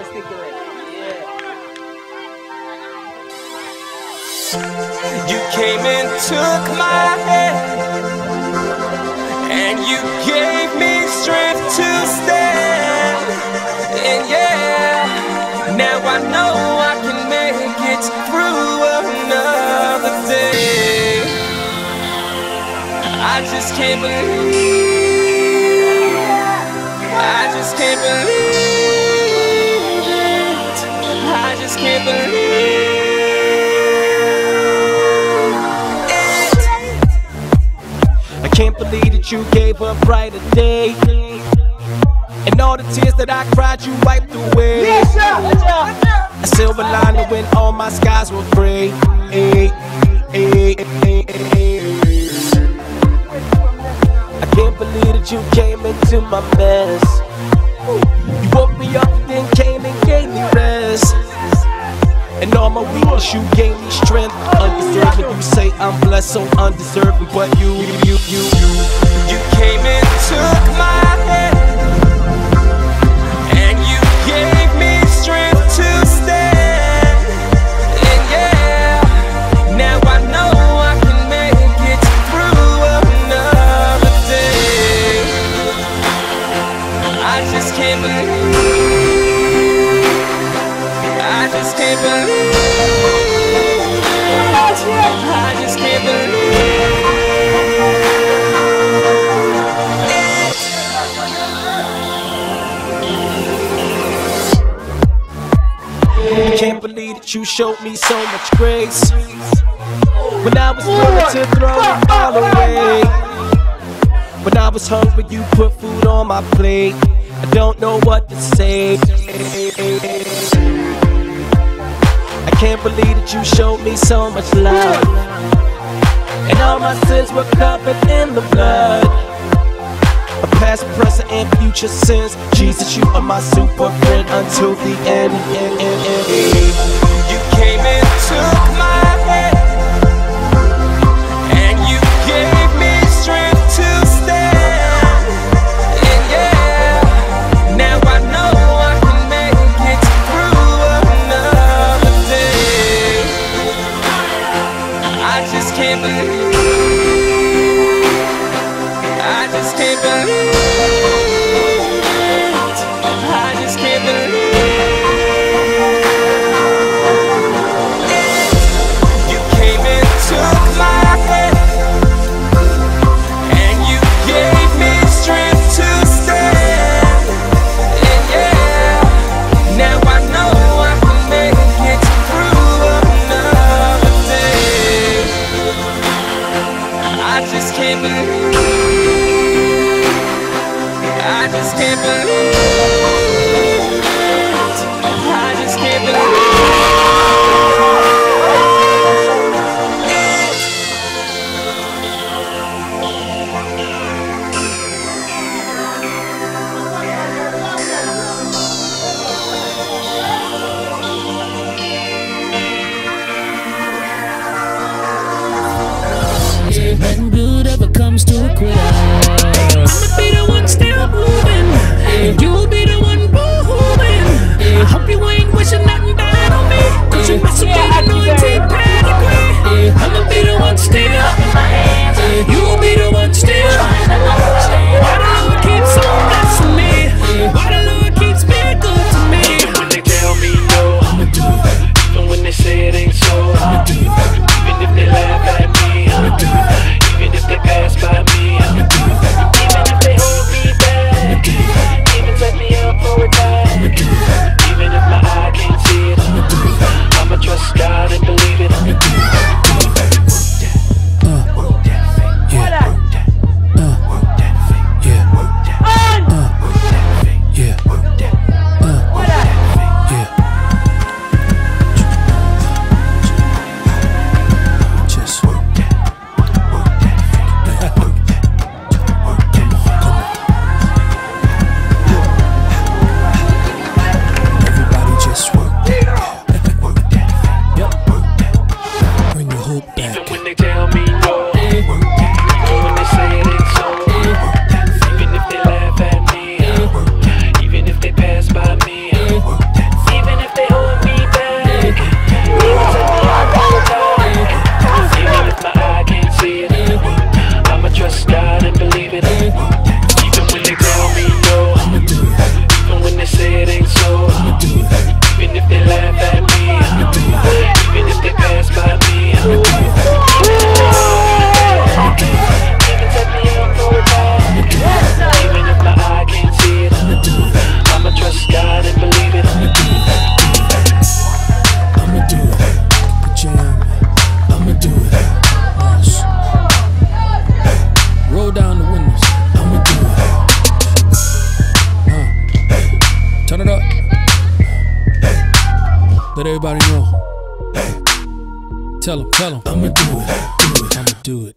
You came and took my hand, and you gave me strength to stand. And yeah, now I know I can make it through another day. I just can't believe. I just can't believe just can't believe it. I can't believe that you gave a brighter day. And all the tears that I cried, you wiped away. A silver lining when all my skies were gray. Ay, ay, ay, ay. I can't believe that you came into my mess. You woke me up, then came and gave me rest. And all my weakness, you gave me strength. Undeserving, you say I'm blessed, so undeserving. But you, you, you, you, you. Came and took my just can't believe, I just can't believe. I can't believe that you showed me so much grace. When I was willing to throw it all away. When I was hungry, you put food on my plate. I don't know what to say. Can't believe that you showed me so much love. And all my sins were covered in the blood. A past, present, and future sins. Jesus, you are my super friend until the end. end, end, end. Just can't believe, comes to a quitter. Let everybody know. Hey. Tell them, tell them. I'ma do it. I'ma do it.